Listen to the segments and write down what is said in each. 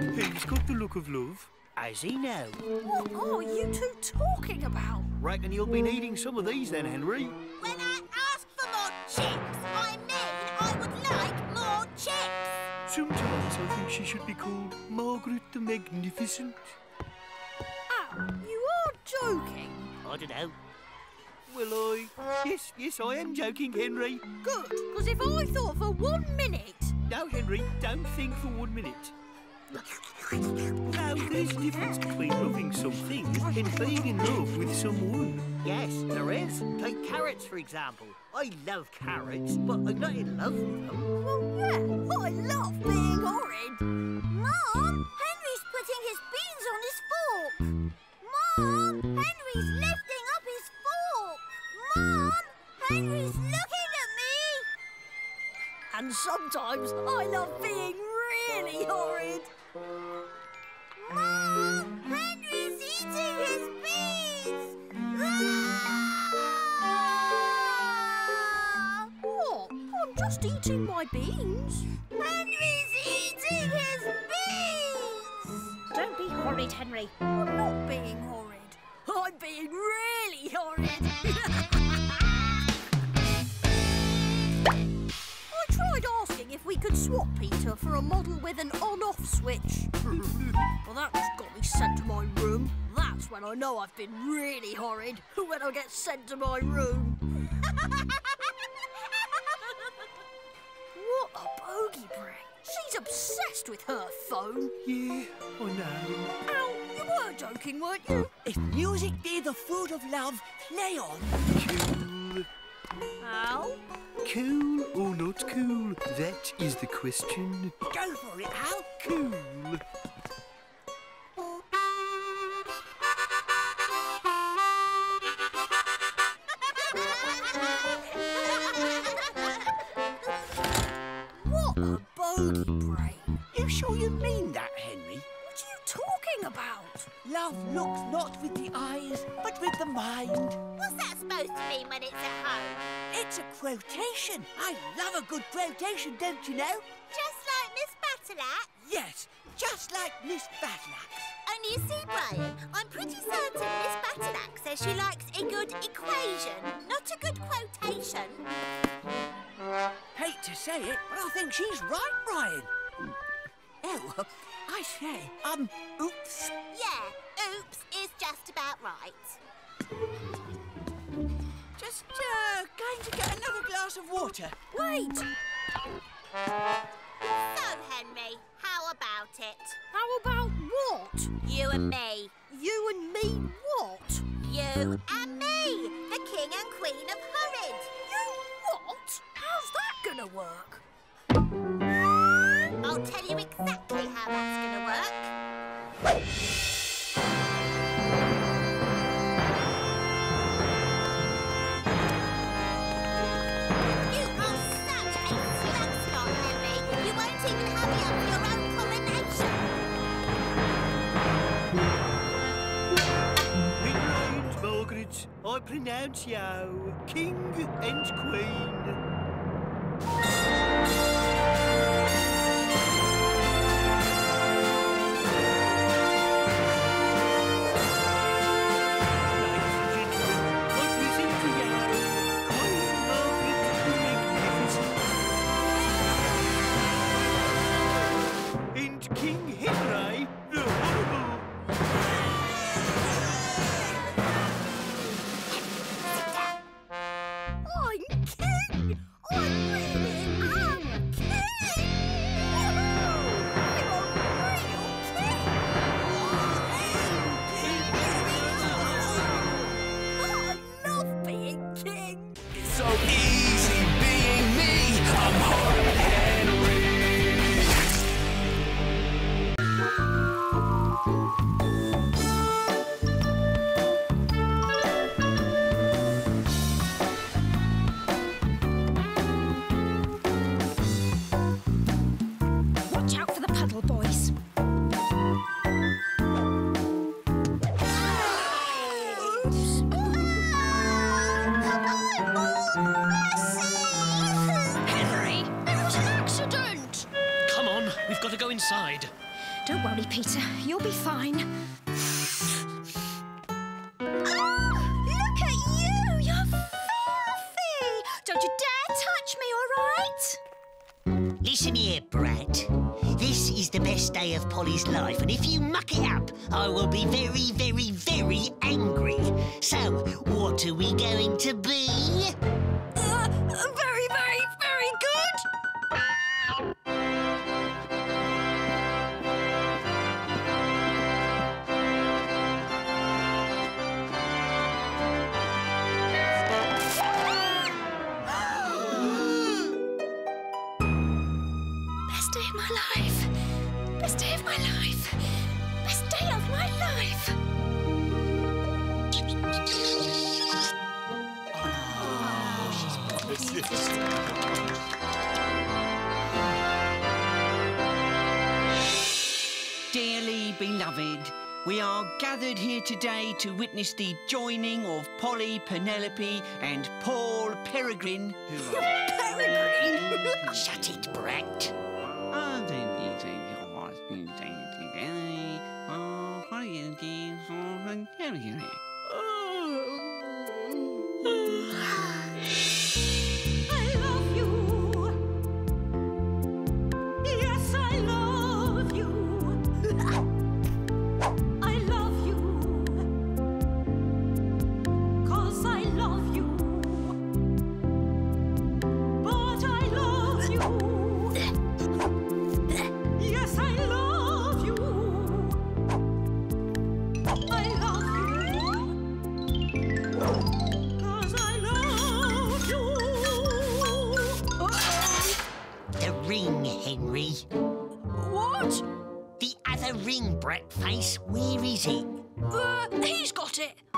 He's got the look of love. As he now. What are you two talking about? Reckon you'll be needing some of these then, Henry. When I ask for more chips, I mean I would like more chips. Sometimes I think she should be called Margaret the Magnificent. Ow, you are joking. I don't know. Will I? Yes, yes, I am joking, Henry. Good, because if I thought for one minute... No, Henry, don't think for one minute. No, there's a difference between loving something and being in love with someone. Yes, there is. Take carrots, for example. I love carrots, but I'm not in love with them. Well, yeah, I love being horrid. Mom, Henry's putting his beans on his fork. Mom, Henry's lifting up his fork. Mom, Henry's looking at me. And sometimes I love being really horrid. Just eating my beans. Henry's eating his beans. Don't be horrid, Henry. I'm not being horrid. I'm being really horrid. I tried asking if we could swap Peter for a model with an on-off switch. well, that's got me sent to my room. That's when I know I've been really horrid. When I get sent to my room. She's obsessed with her phone. Yeah, I know. Ow, you were joking, weren't you? If music be the food of love, play on. Cool. Ow. Cool or not cool? That is the question. Go for it, Al. Cool. You sure you mean that, about? Love looks not with the eyes, but with the mind. What's that supposed to mean when it's at home? It's a quotation. I love a good quotation, don't you know? Just like Miss Battleaxe? Yes, just like Miss Battleaxe. Only you see, Brian, I'm pretty certain Miss Battleaxe says she likes a good equation, not a good quotation. Hate to say it, but I think she's right, Brian. Oh, I say, um, oops. Yeah, oops is just about right. Just, uh, going to get another glass of water. Wait! So, Henry, how about it? How about what? You and me. You and me what? You and me, the king and queen of Horrid. You what? How's that gonna work? I'll tell you exactly how that's pronounce you king and queen. King! Worry, Peter. You'll be fine. Ah, look at you! You're filthy! Don't you dare touch me, all right? Listen here, Brat. This is the best day of Polly's life, and if you muck it up, I will be very, very, very angry. So, what are we going to be? We are gathered here today to witness the joining of Polly, Penelope, and Paul Peregrine. Peregrine? Shut it, Brat. Other ring, Brat Face. Where is it? Uh, he's got it.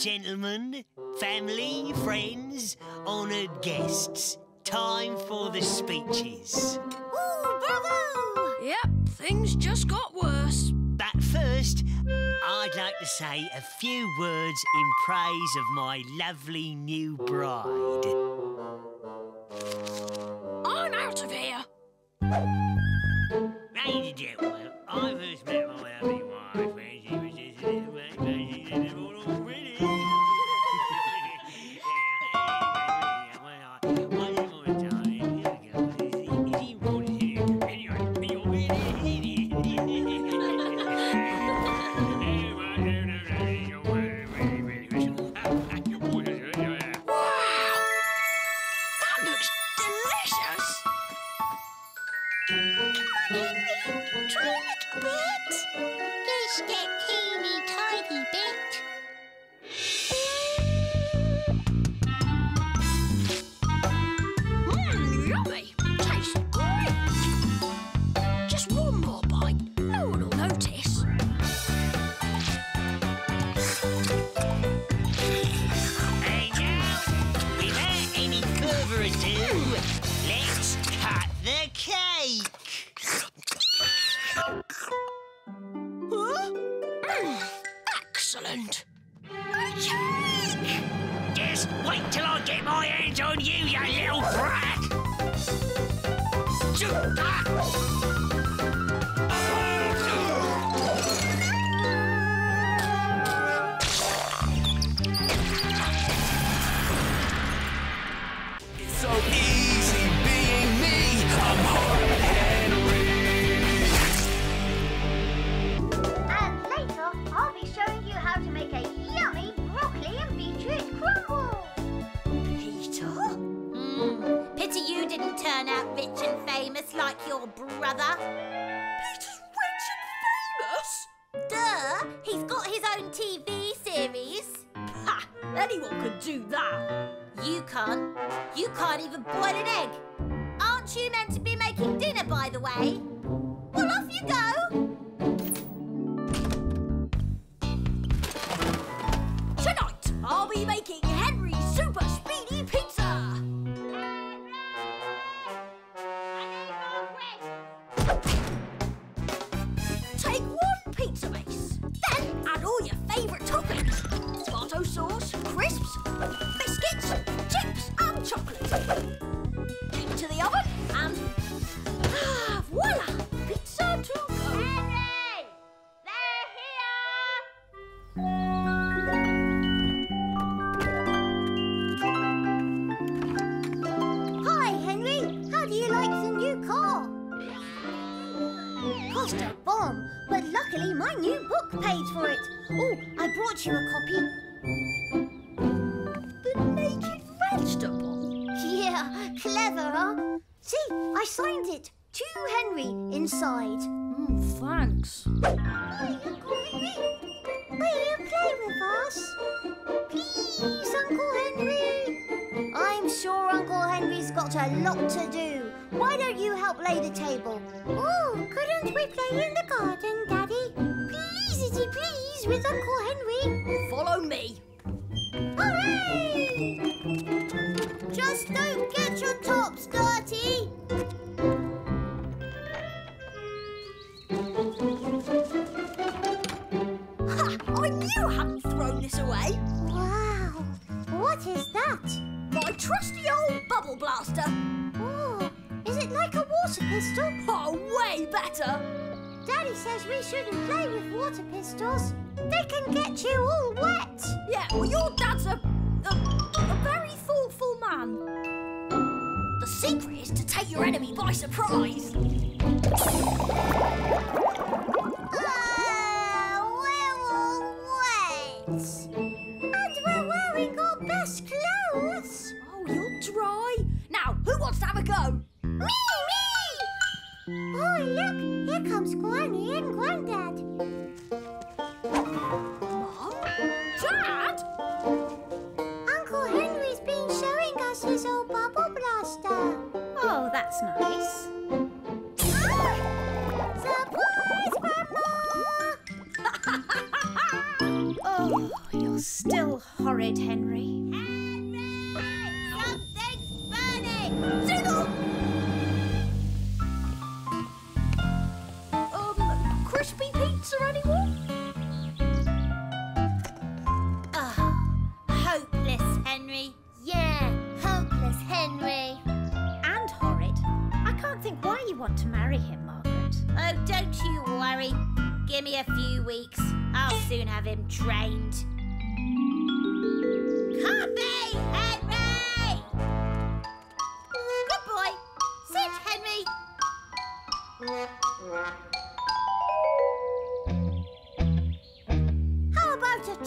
Gentlemen, family, friends, honoured guests, time for the speeches. Ooh, bravo! Yep, things just got worse. But first, I'd like to say a few words in praise of my lovely new bride. I'm out of here. Ladies and gentlemen, I first met my lovely wife further ado, let's cut the cake. Excellent. Cake! Just wait till I get my hands on you, you little do that. You can't. You can't even boil an egg. Aren't you meant to be making dinner, by the way? Well, off you go. My new book paid for it. Oh, I brought you a copy. The naked vegetable. Yeah, clever, huh? See, I signed it. To Henry inside. Mm, thanks. Hi, Uncle Henry. Will you play with us? Please, Uncle Henry. I'm sure Uncle Henry's got a lot to do. Why don't you help lay the table? Oh, couldn't we play in the garden, Daddy? Please, please, with Uncle Henry. Follow me. Hooray! Just don't get your tops dirty. Better. Daddy says we shouldn't play with water pistols. They can get you all wet. Yeah, well, your dad's a, a, a very thoughtful man. The secret is to take your enemy by surprise. Ah, we're all wet. Burning!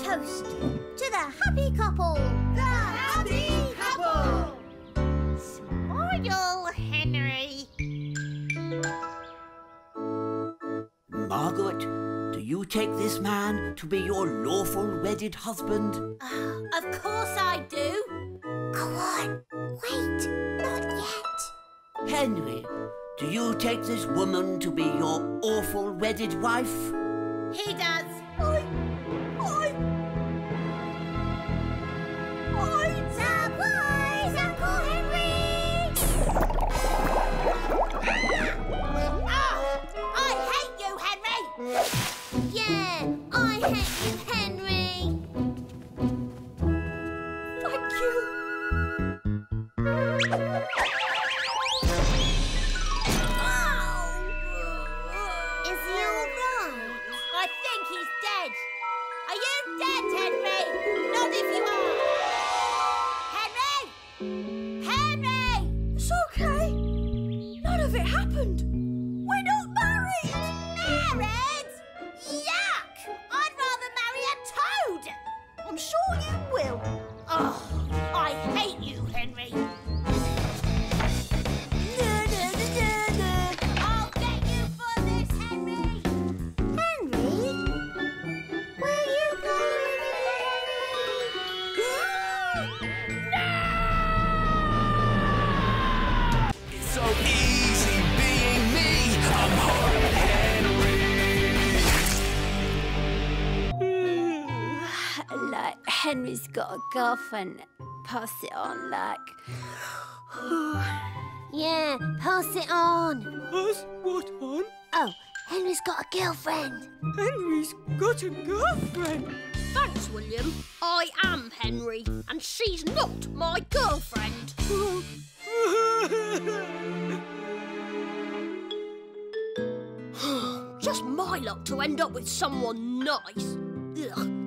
Toast to the happy couple? The happy couple! Smile, Henry. Margaret, do you take this man to be your lawful wedded husband? Oh, of course I do. Go on. Wait, not yet. Henry, do you take this woman to be your awful wedded wife? He does. I, I, got a girlfriend. Pass it on, like. yeah, pass it on. Pass what on? Oh, Henry's got a girlfriend. Henry's got a girlfriend. Thanks, William. I am Henry, and she's not my girlfriend. Just my luck to end up with someone nice. Ugh,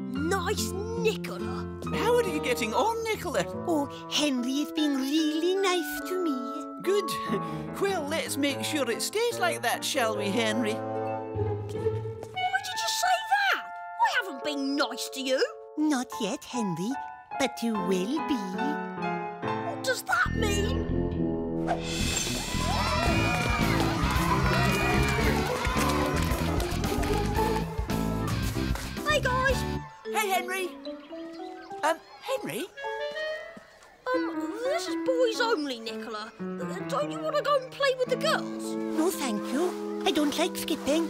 nice Nicola. How are you getting on, Nicola? Oh, Henry has been really nice to me. Good. Well, let's make sure it stays like that, shall we, Henry? Why did you say that? I haven't been nice to you. Not yet, Henry, but you will be. What does that mean? Hey, Henry. Um, Henry? um, this is boys only, Nicola. Uh, Don't you want to go and play with the girls? No, thank you. I don't like skipping.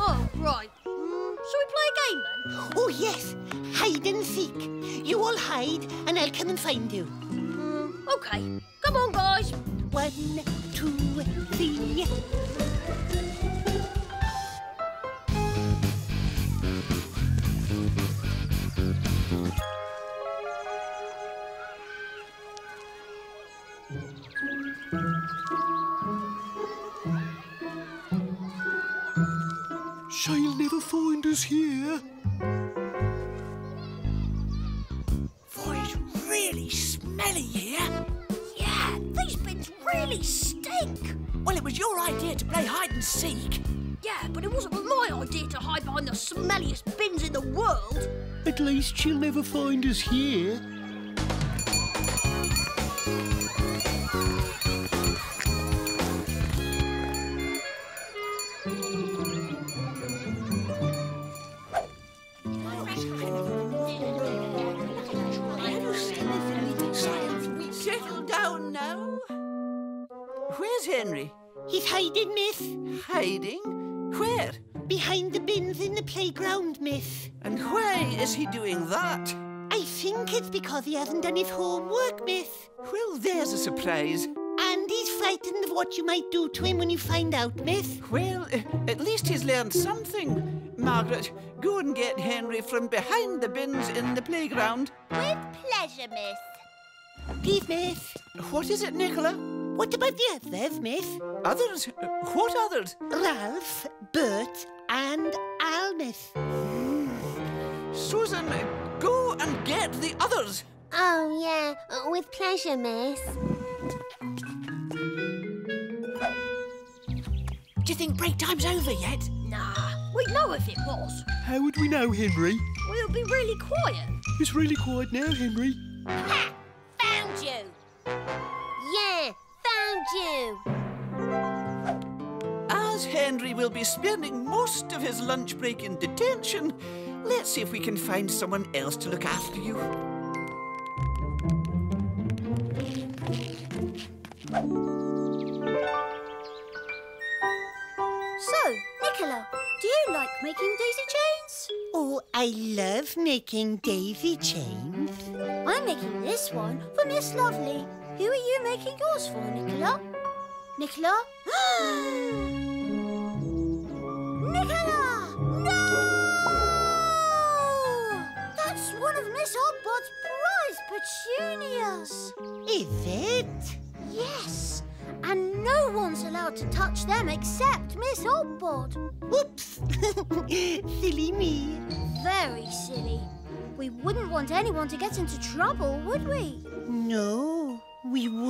Oh, right. Mm, shall we play a game then? Oh, yes. Hide and seek. You all hide, and I'll come and find you. Mm, okay. Come on, guys. One, two, three. Stink. Well, it was your idea to play hide and seek. Yeah, but it wasn't my idea to hide behind the smelliest bins in the world. At least she'll never find us here. Hiding? Where? Behind the bins in the playground, miss. And why is he doing that? I think it's because he hasn't done his homework, miss. Well, there's a surprise. And he's frightened of what you might do to him when you find out, miss. Well, eh, at least he's learned something. Margaret, go and get Henry from behind the bins in the playground. With pleasure, miss. Please, miss. What is it, Nicola? What about the others, miss? Others? What others? Ralph, Bert, and Al, miss. Susan, go and get the others. Oh, yeah, with pleasure, miss. Do you think break time's over yet? Nah, we'd know if it was. How would we know, Henry? We'll be really quiet. It's really quiet now, Henry. Ha! Henry spending most of his lunch break in detention, let's see if we can find someone else to look after you. So, Nicola, do you like making daisy chains? Oh, I love making daisy chains. I'm making this one for Miss Lovely. Who are you making yours for, Nicola? Nicola? Nicola! Miss Oddbod's prize petunias. Is it? Yes, and no one's allowed to touch them except Miss Oddbod. Whoops! Silly me. Very silly. We wouldn't want anyone to get into trouble, would we? No, we would.